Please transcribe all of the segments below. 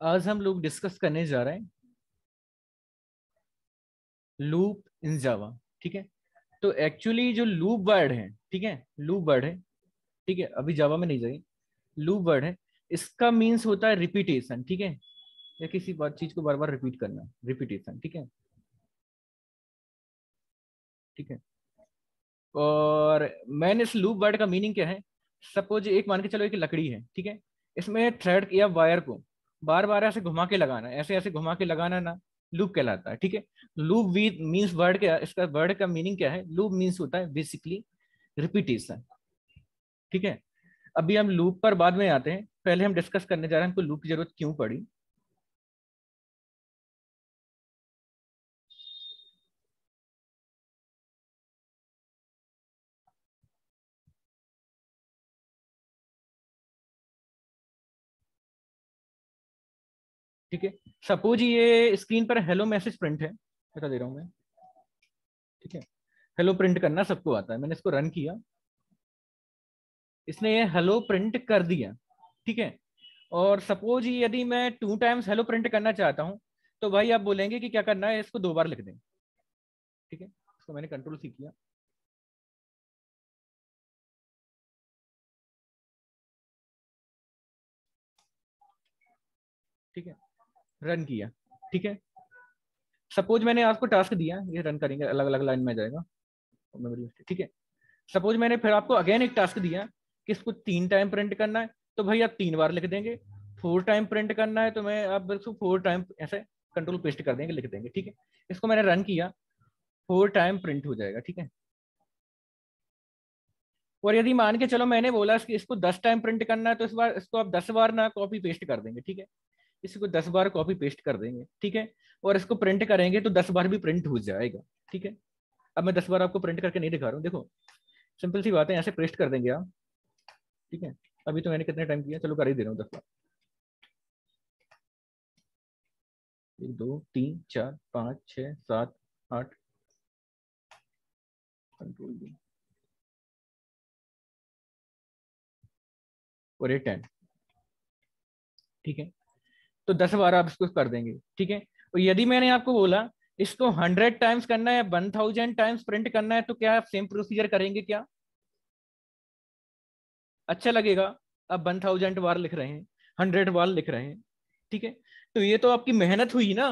आज हम लोग डिस्कस करने जा रहे हैं लूप इन जावा ठीक है? तो एक्चुअली जो लूप वर्ड है, ठीक है? लूप वर्ड है, ठीक है? अभी जावा में नहीं जाइए। लूप वर्ड है, इसका मीन्स होता है रिपीटेशन ठीक है? या किसी बात, चीज़ को बार बार रिपीट करना रिपीटेशन ठीक है? ठीक है? और मैंने इस लूप वर्ड का मीनिंग क्या है? सपोज़ एक मान के चलो एक लकड़ी है, ठीक है? इसमें थ्रेड या वायर को बार बार ऐसे घुमा के लगाना, ऐसे ऐसे घुमा के लगाना ना, लूप कहलाता है, ठीक है? लूप मीन्स वर्ड क्या, इसका वर्ड का मीनिंग क्या है? लूप मीन्स होता है बेसिकली रिपीटेशन ठीक है? अभी हम लूप पर बाद में आते हैं, पहले हम डिस्कस करने जा रहे हैं, हमको लूप की ज़रूरत क्यों पड़ी? ठीक है? सपोज़ ये स्क्रीन पर हेलो मैसेज प्रिंट है बता दे रहा हूँ मैं। ठीक है? हेलो प्रिंट करना सबको आता है, मैंने इसको रन किया। इसने ये हेलो प्रिंट कर दिया, ठीक है? और सपोज़ यदि मैं टू टाइम्स हेलो प्रिंट करना चाहता हूँ तो भाई आप बोलेंगे कि क्या करना है, इसको दो बार लिख दें। ठीक है? इसको मैंने कंट्रोल सी किया ठीक है रन किया, ठीक है? सपोज़ मैंने आपको टास्क दिया, ये रन करेंगे अलग अलग लाइन में जाएगा। ठीक है? सपोज़ मैंने फिर आपको अगेन एक टास्क दिया कि इसको तीन टाइम प्रिंट करना है तो भाई आप तीन बार लिख देंगे। फोर टाइम प्रिंट करना है तो मैं आप इसको फोर टाइम ऐसे कंट्रोल पेस्ट कर देंगे, लिख देंगे, ठीक है? इसको मैंने रन किया फोर टाइम प्रिंट हो जाएगा, ठीक है? और यदि मान के चलो मैंने बोला इसको दस टाइम प्रिंट करना है तो इस बार, इसको आप दस बार ना कॉपी पेस्ट कर देंगे, ठीक है? इसी को दस बार कॉपी पेस्ट कर देंगे, ठीक है? और इसको प्रिंट करेंगे तो दस बार भी प्रिंट हो जाएगा, ठीक है? अब मैं दस बार आपको प्रिंट करके नहीं दिखा रहा हूँ, देखो सिंपल सी बात है ऐसे पेस्ट कर देंगे आप, ठीक है? अभी तो मैंने कितने टाइम किया, चलो कर ही दे रहा हूँ दस बार। एक, दो, तीन, चार, पाँच छ सात, आठ। कंट्रोल और ये टेन ठीक है? तो दस बार आप इसको कर देंगे, ठीक है? और यदि मैंने आपको बोला, इसको हंड्रेड टाइम्स करना है वन थाउज़ेंड टाइम्स प्रिंट करना है तो क्या आप सेम प्रोसीजर करेंगे क्या? अच्छा लगेगा, आप वन थाउज़ेंड बार लिख रहे हैं हंड्रेड बार लिख रहे हैं, ठीक है? तो ये तो आपकी मेहनत हुई ना।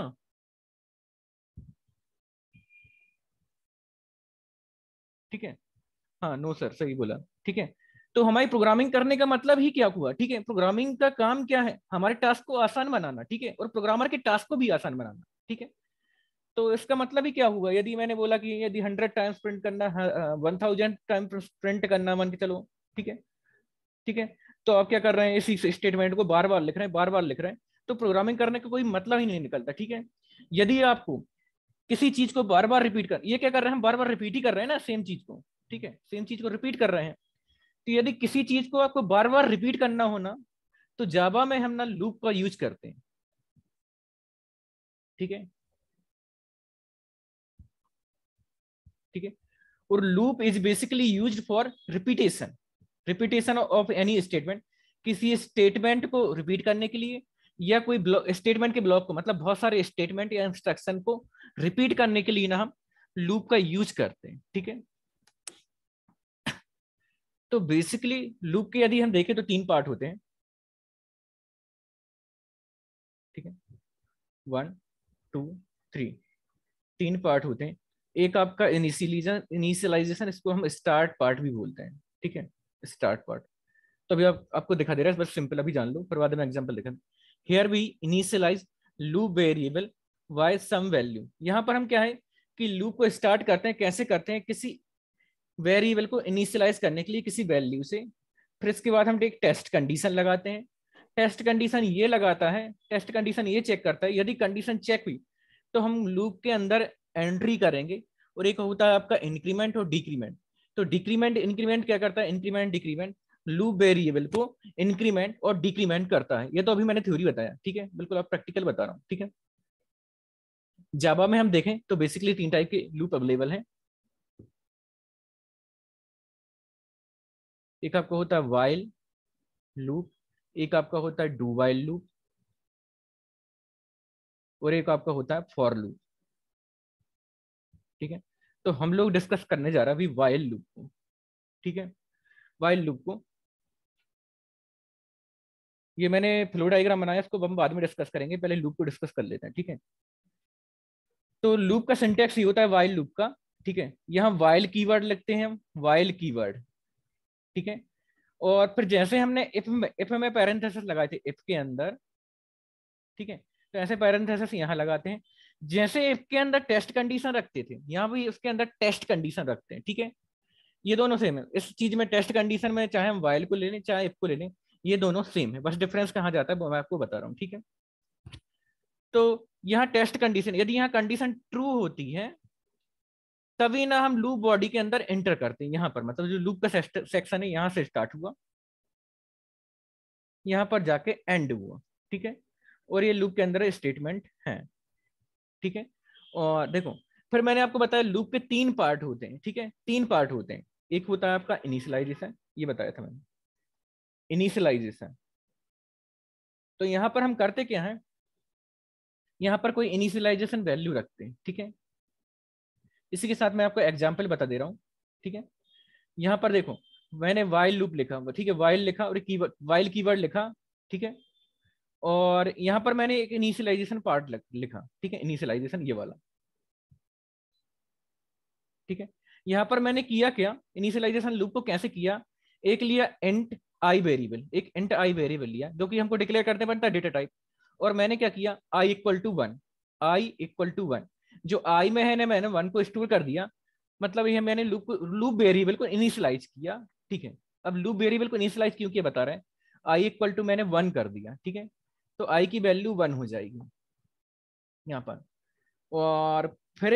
ठीक है? हाँ नो सर सही बोला, ठीक है? तो हमारी प्रोग्रामिंग करने का मतलब ही क्या हुआ? ठीक है प्रोग्रामिंग का काम क्या है? हमारे टास्क को आसान बनाना, ठीक है, और प्रोग्रामर के टास्क को भी आसान बनाना, ठीक है? तो इसका मतलब ही क्या हुआ? यदि मैंने बोला कि यदि हंड्रेड टाइम्स प्रिंट करना वन थाउज़ेंड टाइम प्रिंट करना मान के चलो, ठीक है? ठीक है? तो आप क्या कर रहे हैं? इसी स्टेटमेंट को बार बार लिख रहे हैं, बार बार लिख रहे हैं तो प्रोग्रामिंग करने का कोई मतलब ही नहीं निकलता, ठीक है? यदि आपको किसी चीज़ को बार बार रिपीट कर, ये क्या कर रहे हैं? हम बार बार रिपीट ही कर रहे हैं ना सेम चीज़ को, ठीक है? सेम चीज़ को रिपीट कर रहे हैं। तो यदि किसी चीज़ को आपको बार बार रिपीट करना हो ना तो जावा में हम ना लूप का यूज़ करते हैं। ठीक है? ठीक है? और loop is basically used for repetition repetition of any statement किसी स्टेटमेंट को रिपीट करने के लिए या कोई स्टेटमेंट के ब्लॉक को मतलब बहुत सारे स्टेटमेंट या इंस्ट्रक्शन को रिपीट करने के लिए ना हम लूप का यूज़ करते हैं। ठीक है? तो बेसिकली लूप के यदि हम देखें तो तीन पार्ट होते हैं। ठीक है? वन टू थ्री तीन पार्ट होते हैं। एक आपका इनिशियलाइजेशन इनिशियलाइजेशन इसको हम स्टार्ट पार्ट भी बोलते हैं। ठीक है? स्टार्ट पार्ट तो अभी आप, आपको दिखा दे रहा है बस सिंपल अभी जान लो फिर बाद में एग्जांपल दिखा here we initialize loop variable Y some value यहाँ पर हम क्या है कि लूप को स्टार्ट करते हैं कैसे करते हैं? किसी वेरिएबल को इनिशियलाइज करने के लिए किसी वैल्यू से। फिर इसके बाद हम एक टेस्ट कंडीशन लगाते हैं। टेस्ट कंडीशन ये लगाता है, टेस्ट कंडीशन ये चेक करता है, यदि कंडीशन चेक हुई तो हम लूप के अंदर एंट्री करेंगे और एक होता है आपका इंक्रीमेंट और डिक्रीमेंट। तो डिक्रीमेंट, इंक्रीमेंट क्या करता है? Increment, decrement. लूप वेरिएबल को इंक्रीमेंट और डिक्रीमेंट करता है। ये तो अभी मैंने थ्योरी बताया, ठीक है? बिल्कुल आप प्रैक्टिकल बता रहा हूँ, ठीक है? जावा में हम देखें तो बेसिकली तीन टाइप के लूप अवेलेबल हैं। एक आपका होता है वाइल लूप एक आपका होता है डू वाइल लूप और एक आपका होता है फॉर लूप ठीक है? तो हम लोग डिस्कस करने जा रहे हैं अभी वाइल लूप को। ठीक है? वाइल लूप को। ये मैंने फ्लो डायग्राम बनाया, इसको हम बाद में डिस्कस करेंगे, पहले लूप को डिस्कस कर लेते हैं, ठीक है? तो लूप का सिंटेक्स ये होता है वाइल लूप का, ठीक है? यहाँ वाइल कीवर्ड लिखते हैं हम वाइल कीवर्ड ठीक है? और फिर जैसे हमने इफ़ इफ़ में पैरेंथेसिस लगाए थे इफ़ के अंदर, ठीक है? तो ऐसे पैरेंथेसिस यहाँ लगाते हैं। जैसे इफ़ के अंदर टेस्ट कंडीशन रखते थे, यहाँ भी उसके अंदर टेस्ट कंडीशन रखते हैं, ठीक है? ये दोनों सेम है। इस चीज़ में टेस्ट कंडीशन में चाहे हम वाइल को ले लें, चाहे इफ़ को ले लें, ये दोनों सेम है। बस डिफरेंस कहाँ जाता है मैं आपको बता रहा हूँ, ठीक है? तो यहाँ टेस्ट कंडीशन यदि यहाँ कंडीशन ट्रू होती है तभी ना हम लूप बॉडी के अंदर एंटर करते हैं, यहाँ पर। मतलब जो लूप का सेक्शन है, यहाँ से स्टार्ट हुआ। यहाँ पर जाके एंड हुआ, ठीक है? और ये लूप के अंदर स्टेटमेंट है, ठीक है? और देखो, फिर मैंने आपको बताया लूप के तीन पार्ट होते हैं, ठीक है? तीन पार्ट होते हैं। एक होता है आपका इनिशियलाइजेशन ये बताया था मैंने। इनिशियलाइजेशन तो यहाँ पर हम करते क्या है? यहाँ पर कोई इनिशियलाइजेशन वैल्यू रखते हैं, ठीक है? इसी के साथ मैं आपको एग्ज़ाम्पल बता दे रहा हूँ, ठीक है? यहाँ पर देखो, मैंने वाइल लूप लिखा ठीक है? वाइल लिखा और वाइल कीवर्ड लिखा, ठीक है? और यहाँ पर मैंने एक इनिशियलाइजेशन पार्ट लिखा, ठीक है? इनिशियलाइजेशन ये वाला, ठीक है? यहाँ पर मैंने किया क्या? इनिशियलाइजेशन लूप को कैसे किया? एक लिया एंट आई वेरिएबल एक एंट आई वेरिएबल लिया, जो कि हमको डिक्लेयर करते बनता है डेटा टाइप और मैंने क्या किया? I equal to one i equal to one जो आई में है ना, मैंने वन को स्टोर कर दिया। मतलब ये मैंने लूप लूप वेरिएबल को इनिशियलाइज किया, ठीक है? अब लूप वेरिएबल को इनिशियलाइज क्यों किया, बता रहे आई इक्वल टू मैंने वन कर दिया, ठीक है? तो आई की वैल्यू वन हो जाएगी यहाँ पर। और फिर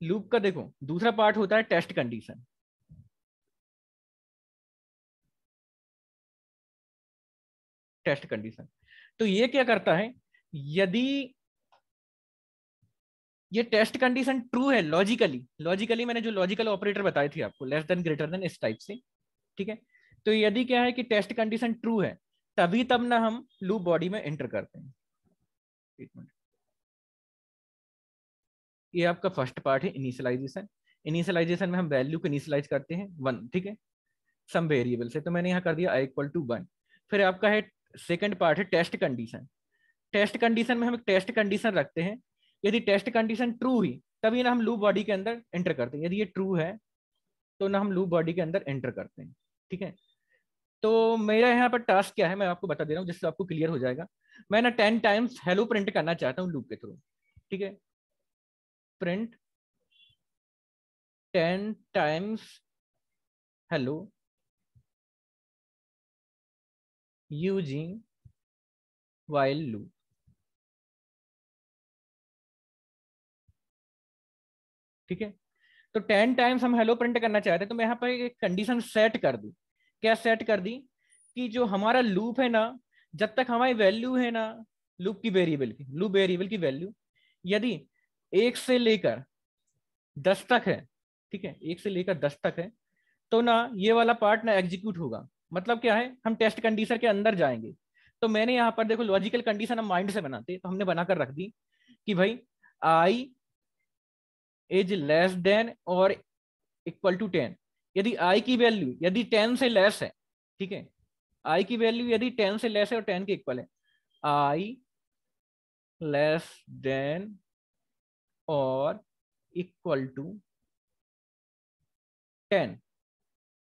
लूप का देखो, दूसरा पार्ट होता है टेस्ट कंडीशन टेस्ट कंडीशन तो ये क्या करता है? यदि ये टेस्ट कंडीशन ट्रू है लॉजिकली लॉजिकली मैंने जो लॉजिकल ऑपरेटर बताए थे आपको लेस देन ग्रेटर देन इस टाइप से, ठीक है? तो यदि क्या है कि टेस्ट कंडीशन ट्रू है, तभी तब ना हम लूप बॉडी में एंटर करते हैं। ये आपका फ़र्स्ट पार्ट है इनिशियलाइजेशन इनिशियलाइजेशन में हम वैल्यू को इनिशियलाइज करते हैं वन ठीक है? सम वेरिएबल से। तो मैंने यहाँ कर दिया आई इक्वल टू वन फिर आपका है सेकेंड पार्ट है टेस्ट कंडीशन। टेस्ट कंडीशन में हम एक टेस्ट कंडीशन रखते हैं यदि टेस्ट कंडीशन ट्रू हुई, तभी ना हम लूप बॉडी के अंदर एंटर करते हैं। यदि ये ट्रू है तो ना हम लूप बॉडी के अंदर एंटर करते हैं, ठीक है? तो मेरा यहाँ पर टास्क क्या है, मैं आपको बता दे रहा हूँ, जिससे आपको क्लियर हो जाएगा। मैं ना टेन टाइम्स हेलो प्रिंट करना चाहता हूँ लूप के थ्रू ठीक है? Print ten times hello using while loop ठीक है? तो टेन टाइम्स हम हेलो प्रिंट करना चाहते हैं तो मैं यहाँ पर एक कंडीशन सेट कर दी। क्या सेट कर दी? कि जो हमारा लूप है ना, जब तक हमारी वैल्यू है ना लूप की वेरिएबल की लूप वेरिएबल की वैल्यू यदि एक से लेकर दस तक है, ठीक है? एक से लेकर दस तक है तो ना ये वाला पार्ट ना एग्जीक्यूट होगा। मतलब क्या है? हम टेस्ट कंडीशन के अंदर जाएँगे। तो मैंने यहाँ पर देखो लॉजिकल कंडीशन हम माइंड से बनाते तो हमने बनाकर रख दी कि भाई आई इज़ लेस देन और इक्वल टू टेन यदि आई की वैल्यू यदि टेन से लेस है, ठीक है? आई की वैल्यू यदि टेन से लेस है और टेन के इक्वल है आई लेस देन और इक्वल टू टेन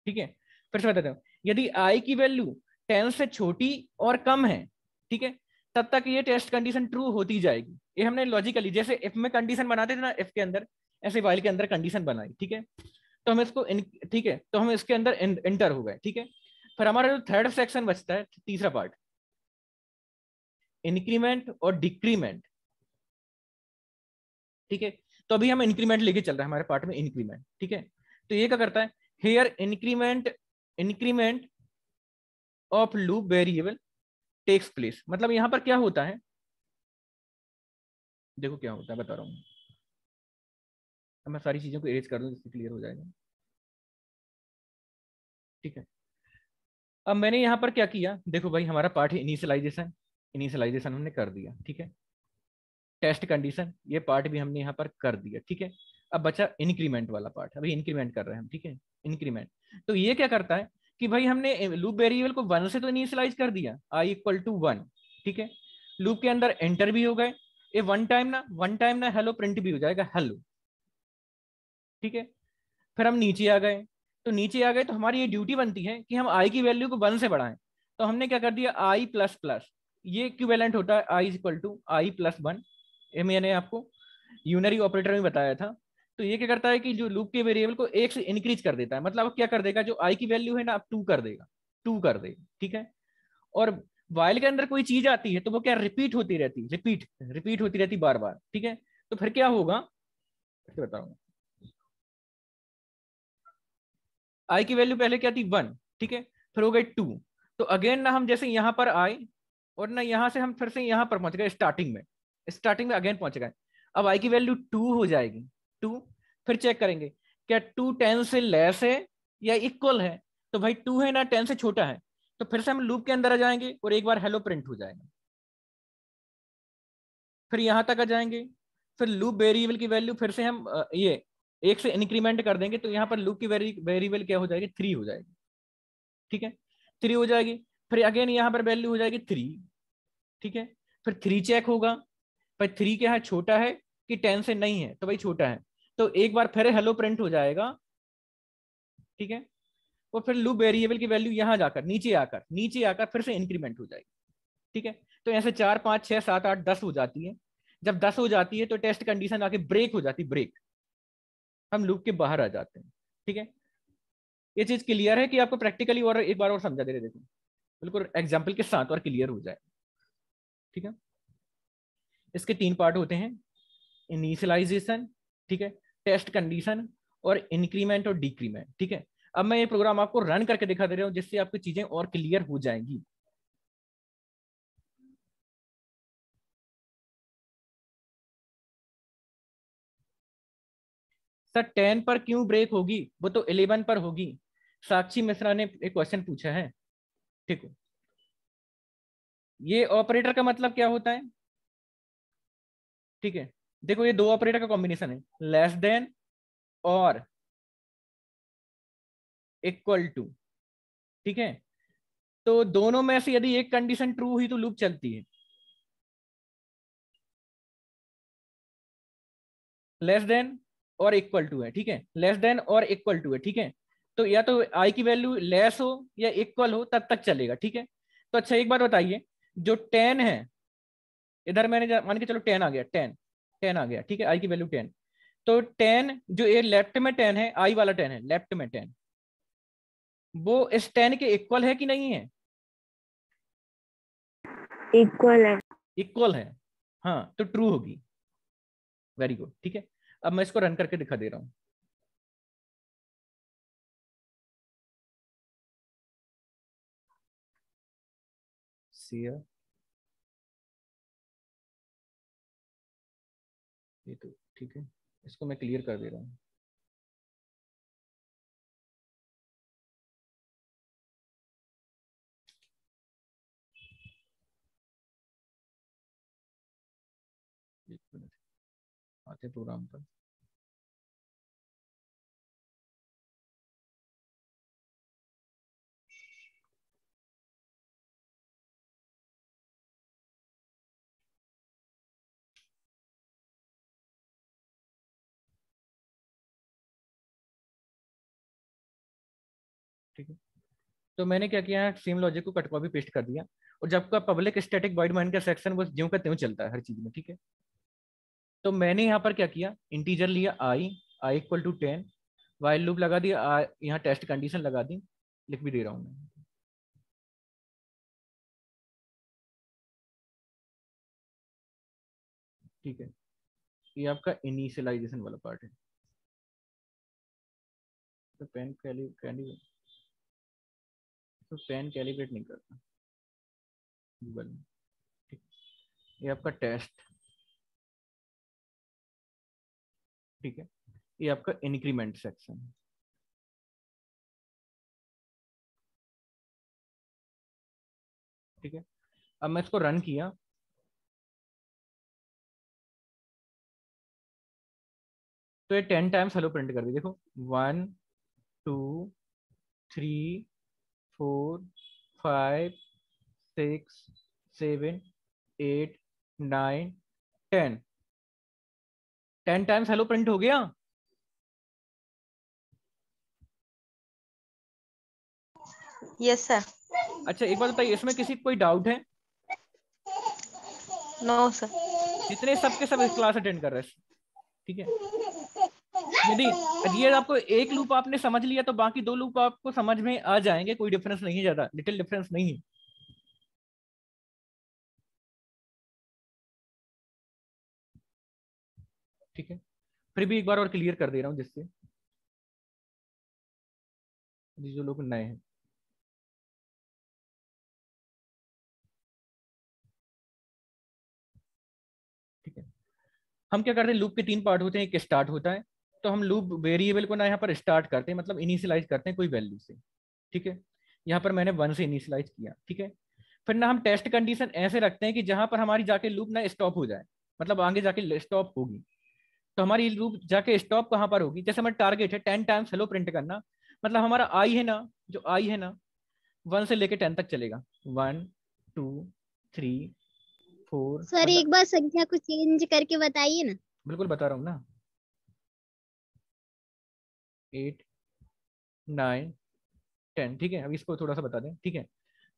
ठीक है? फिर से बताते हूँ। यदि आई की वैल्यू टेन से छोटी और कम है, ठीक है? तब तक ये टेस्ट कंडीशन ट्रू होती जाएगी। ये हमने लॉजिकली जैसे इफ़ में कंडीशन बनाते थे ना इफ़ के अंदर ऐसे वाइल के अंदर कंडीशन बनाई, ठीक है? तो हम इसको ठीक है? तो हम इसके अंदर एंटर हो गए, ठीक है? फिर हमारा जो थर्ड सेक्शन बचता है, तीसरा पार्ट इंक्रीमेंट और डिक्रीमेंट ठीक है? तो अभी हम इंक्रीमेंट लेके चल रहे हैं, हमारे पार्ट में इंक्रीमेंट ठीक है? तो ये क्या करता है? Here increment increment of loop variable takes place मतलब यहाँ पर क्या होता है? देखो क्या होता है, बता रहा हूँ। मैं सारी चीज़ों को एरेज कर दूँ जिससे क्लियर हो जाएगा। ठीक है। अब मैंने यहाँ पर क्या किया? देखो भाई, हमारा पार्ट इनिशियलाइजेशन इनिशियलाइजेशन हमने कर दिया, ठीक है? टेस्ट कंडीशन ये पार्ट भी हमने यहाँ पर कर दिया, ठीक है? अब बचा इंक्रीमेंट वाला पार्ट अभी इंक्रीमेंट कर रहे हैं हम, ठीक है? इंक्रीमेंट तो ये क्या करता है कि भाई हमने लूप वेरिएबल को वन से तो इनिशियलाइज कर दिया आई इक्वल टू वन ठीक है? लूप के अंदर एंटर भी हो गए। ये वन टाइम ना वन टाइम ना हेलो प्रिंट भी हो जाएगा हेलो ठीक है? फिर हम नीचे आ गए। तो नीचे आ गए तो हमारी ये ड्यूटी बनती है कि हम आई की वैल्यू को वन से बढ़ाएँ। तो हमने क्या कर दिया? आई प्लस प्लस ये इक्विवेलेंट होता है i equal to i plus one ये मैंने आपको यूनरी ऑपरेटर में बताया था। तो ये क्या करता है कि जो लूप के वेरिएबल को एक से इंक्रीज कर देता है। मतलब क्या कर देगा? जो आई की वैल्यू है ना आप टू कर देगा। टू कर देगा। ठीक है? और वाइल के अंदर कोई चीज़ आती है तो वो क्या रिपीट होती रहती रिपीट रिपीट होती रहती बार बार। ठीक है? तो फिर क्या होगा? बताऊँगा। आई की वैल्यू पहले क्या थी? वन ठीक है? फिर हो गई टू तो अगेन ना हम जैसे यहाँ पर आए और ना यहाँ से हम फिर से यहाँ पर पहुँच गए स्टार्टिंग में। स्टार्टिंग में अगेन पहुँच गए। अब आई की वैल्यू टू हो जाएगी। टू फिर चेक करेंगे। क्या टू टेन से लेस है या इक्वल है? तो भाई टू है ना टेन से छोटा है। तो फिर से हम लूप के अंदर आ जाएँगे और एक बार हेलो प्रिंट हो जाएगा। फिर यहाँ तक आ जाएँगे। फिर लूप वेरिएबल की वैल्यू फिर से हम ये एक से इंक्रीमेंट कर देंगे तो यहाँ पर लूप की वेरिएबल क्या हो जाएगी? थ्री हो जाएगी। ठीक है? थ्री हो जाएगी। फिर अगेन यहाँ पर वैल्यू हो जाएगी थ्री ठीक है? फिर थ्री चेक होगा। भाई थ्री क्या है छोटा है कि टेन से नहीं है? तो भाई छोटा है। तो एक बार फिर हेलो प्रिंट हो जाएगा। ठीक है? और फिर लूप वेरिएबल की वैल्यू यहाँ जाकर, नीचे आकर नीचे आकर फिर से इंक्रीमेंट हो जाएगी। ठीक है? तो ऐसे चार, पाँच छः सात, आठ, दस हो जाती है। जब दस हो जाती है तो टेस्ट कंडीशन आके ब्रेक हो जाती ब्रेक हम लूप के बाहर आ जाते हैं, ठीक है? ये चीज़ क्लियर है कि आपको प्रैक्टिकली और एक बार और समझा दे रहे देखो। बिल्कुल एग्ज़ाम्पल के साथ और क्लियर हो जाए, ठीक है? इसके तीन पार्ट होते हैं इनिशियलाइजेशन ठीक है? टेस्ट कंडीशन और इंक्रीमेंट और डिक्रीमेंट ठीक है? अब मैं ये प्रोग्राम आपको रन करके दिखा दे रहा हूँ जिससे आपकी चीज़ें और क्लियर हो जाएँगी। सर, टेन पर क्यों ब्रेक होगी? वो तो इलेवन पर होगी। साक्षी मिश्रा ने एक क्वेश्चन पूछा है। ठीक है। ये ऑपरेटर का मतलब क्या होता है? ठीक है। देखो, ये दो ऑपरेटर का कॉम्बिनेशन है। लेस देन और इक्वल टू ठीक है। तो दोनों में से यदि एक कंडीशन ट्रू हुई तो लूप चलती है। लेस देन और इक्वल टू है ठीक है? लेस देन और इक्वल टू है ठीक है? तो या तो आई की वैल्यू लेस हो या इक्वल हो तब तक चलेगा ठीक है? तो अच्छा एक बात बताइए जो टेन है इधर मैंने मान के चलो टेन आ गया टेन टेन आ गया ठीक है? आई की वैल्यू टेन तो टेन जो ये लेफ़्ट में टेन है आई वाला टेन है लेफ़्ट में टेन वो इस टेन के इक्वल है कि नहीं है? इक्वल है। इक्वल है। हाँ तो ट्रू होगी। वेरी गुड ठीक है? अब मैं इसको रन करके दिखा दे रहा हूँ। ये तो ठीक है। इसको मैं क्लियर कर दे रहा हूँ। आते प्रोग्राम पर। ठीक है? तो मैंने क्या किया सेम लॉजिक को कट कॉपी पेस्ट कर दिया और जब का पब्लिक स्टैटिक वाइड माइंड का सेक्शन वो ज्यों का त्यों चलता है हर चीज़ में, ठीक है? तो मैंने यहाँ पर क्या किया? इंटीजर लिया i i equal to ten while loop लगा दिया यहाँ टेस्ट कंडीशन लगा दी। लिख भी दे रहा हूँ मैं। ठीक है। ये आपका इनिशियलाइजेशन वाला पार्ट है। तो पेन कैली कैली तो पेन कैलिब्रेट नहीं करता। गूगल ये आपका टेस्ट ठीक है? ये आपका इंक्रीमेंट सेक्शन है। ठीक है? अब मैं इसको रन किया। तो ये टेन टाइम्स हेलो प्रिंट कर दी। देखो one two three four five six seven eight nine ten ten times hello print हो गया। यस सर अच्छा एक बात बताइए इसमें किसी कोई डाउट है? नो no, सर जितने सबके सब क्लास अटेंड कर रहे हैं। ठीक है? यदि ये आपको एक लूप आपने समझ लिया तो बाकी दो लूप आपको समझ में आ जाएँगे कोई डिफरेंस नहीं है ज़्यादा लिटिल डिफरेंस नहीं है। ठीक है? फिर भी एक बार और क्लियर कर दे रहा हूँ जिससे। जो लोग नए हैं। ठीक है। हम क्या करते हैं? लूप के तीन पार्ट होते हैं, एक स्टार्ट होता है। तो हम लूप वेरिएबल को ना यहाँ पर स्टार्ट करते हैं मतलब इनिशियलाइज करते हैं कोई वैल्यू से। ठीक है? यहाँ पर मैंने वन से इनिशियलाइज किया। ठीक है? फिर ना हम टेस्ट कंडीशन ऐसे रखते हैं कि जहाँ पर हमारी जाके लूप ना स्टॉप हो जाए। मतलब आगे जाके स्टॉप होगी। तो हमारी लूप जाके स्टॉप कहाँ पर होगी? जैसे हमारा टारगेट है टेन टाइम्स हेलो प्रिंट करना मतलब हमारा आई है ना जो आई है ना वन से लेके टेन तक चलेगा। One two three four sir एक बार संख्या को चेंज करके बताइए ना। बिल्कुल बता रहा हूँ ना। एट नाइन टेन ठीक है? अब इसको थोड़ा सा बता दें ठीक है?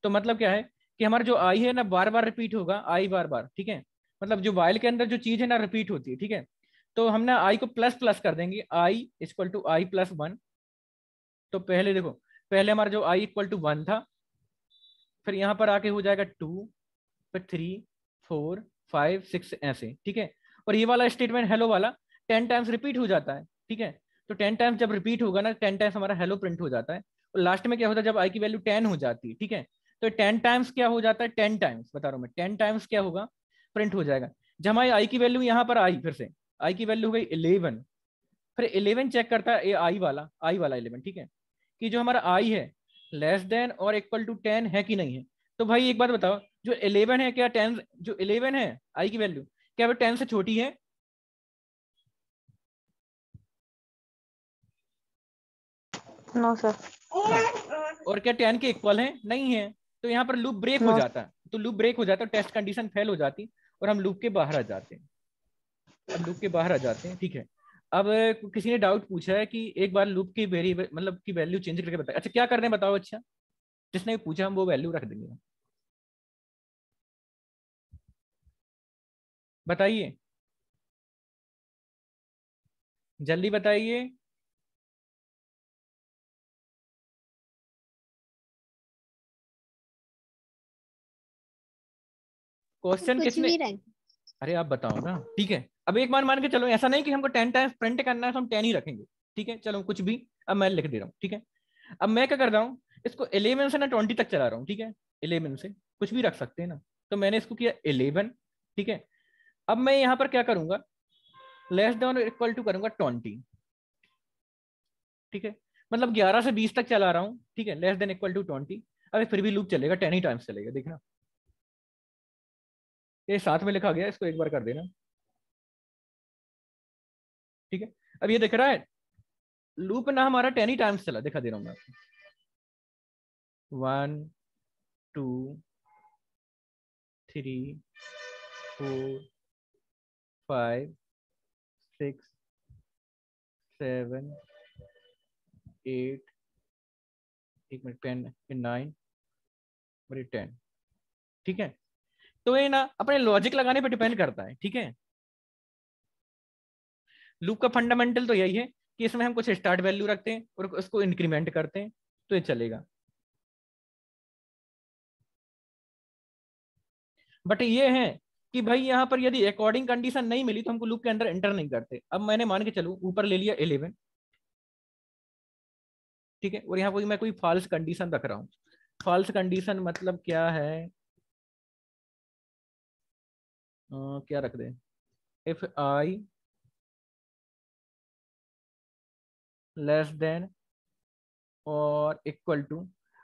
तो मतलब क्या है कि हमारा जो आई है ना बार बार रिपीट होगा आई बार बार ठीक है? मतलब जो वाइल के अंदर जो चीज़ है ना रिपीट होती है ठीक है? तो हम ना आई को प्लस प्लस कर देंगे। I equal to i plus one तो पहले देखो, पहले हमारा जो आई इक्वल टू वन था, फिर यहाँ पर आके हो जाएगा टू फिर थ्री फोर फाइव सिक्स ऐसे, ठीक है? और ये वाला स्टेटमेंट हेलो वाला टेन टाइम्स रिपीट हो जाता है, ठीक है? तो टेन टाइम्स जब रिपीट होगा ना टेन टाइम्स हमारा हेलो प्रिंट हो जाता है। और लास्ट में क्या होता है, जब आई की वैल्यू टेन हो जाती है, ठीक है? तो टेन टाइम्स क्या हो जाता है टेन टाइम्स बता रहा हूँ मैं टेन टाइम्स क्या होगा प्रिंट हो जाएगा। जब हमारी आई की वैल्यू यहाँ पर आई, फिर से आई की वैल्यू हो गई इलेवन फिर इलेवन चेक करता है आई वाला आई वाला इलेवन ठीक है? कि जो हमारा आई है लेस देन और इक्वल टू टेन है कि नहीं है? तो भाई एक बात बताओ जो इलेवन है क्या टेन जो इलेवन है आई की वैल्यू क्या वो टेन से छोटी है? नो सर और क्या टेन के इक्वल है? नहीं है. तो यहाँ पर लूप ब्रेक no. हो जाता है. तो लूप ब्रेक हो जाता है टेस्ट कंडीशन फेल हो जाती और हम लूप के बाहर आ जाते हैं. अब लूप के बाहर आ जाते हैं ठीक है। अब किसी ने डाउट पूछा है कि एक बार लूप की वेरिएबल मतलब की वैल्यू चेंज करके बताए। अच्छा क्या करने बताओ अच्छा। जिसने पूछा हम वो वैल्यू रख देंगे। बताइए। जल्दी बताइए। क्वेश्चन किसने अरे आप बताओ ना। ठीक है, अब एक बार मान के चलो, ऐसा नहीं कि हमको टेन टाइम्स प्रिंट करना है तो हम टेन ही रखेंगे। ठीक है, चलो कुछ भी, अब मैं लिख दे रहा हूँ, ठीक है। अब मैं क्या कर रहा हूँ, इसको इलेवन से ना ट्वेंटी तक चला रहा हूँ, ठीक है। इलेवन से, कुछ भी रख सकते हैं ना। तो मैंने इसको किया इलेवन ठीक है। अब मैं यहाँ पर क्या करूँगा लेस देन इक्वल टू करूँगा ट्वेंटी ठीक है मतलब ग्यारह से बीस तक चला रहा हूँ, ठीक है less than equal to twenty अभी फिर भी लूप चलेगा टेन ही टाइम्स चलेगा, देखना। ये साथ में लिखा गया, इसको एक बार कर देना। ठीक है? अब ये दिख रहा है, लूप ना हमारा टेन ही टाइम्स चला, दिखा दे रहा हूँ मैं। आपको one two three four five six seven eight एक मिनट, टेन नाइन और टेन। ठीक है? तो ये ना अपने लॉजिक लगाने पर डिपेंड करता है, ठीक है? लूप का फंडामेंटल तो यही है कि इसमें हम कुछ स्टार्ट वैल्यू रखते हैं और उसको इंक्रीमेंट करते हैं तो ये चलेगा। बट ये है कि भाई यहाँ पर यदि अकॉर्डिंग कंडीशन नहीं मिली तो हमको लूप के अंदर एंटर नहीं करते। अब मैंने मान के चलू, ऊपर ले लिया इलेवन ठीक है? और यहाँ कोई मैं कोई फॉल्स कंडीशन रख रहा हूँ। फॉल्स कंडीशन मतलब क्या है? क्या रख दे? इफ़ आई लेस देन और इक्वल टू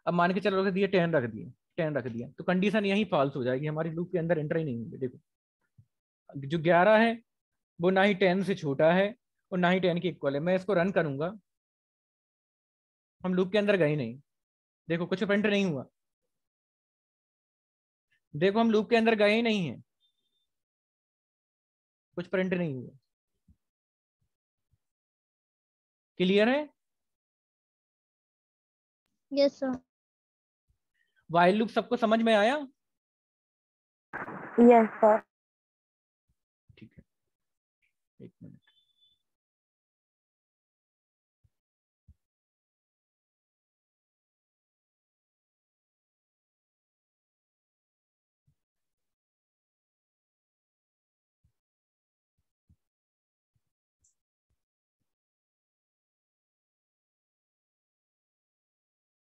अब मान के चलो रख दिए टेन रख दिए टेन रख दिया तो कंडीशन यही फॉल्स हो जाएगी, हमारी लूप के अंदर एंटर ही नहीं होंगे, देखो। जो ग्यारह है, वो ना ही टेन से छोटा है और ना ही टेन के इक्वल है, मैं इसको रन करूँगा। हम लूप के अंदर गए नहीं। देखो, कुछ प्रिंट नहीं हुआ। देखो, हम लूप के अंदर गए ही नहीं है। कुछ प्रिंट नहीं हुआ क्लियर है? यस सर वाइल लुक सबको समझ में आया? Yes sir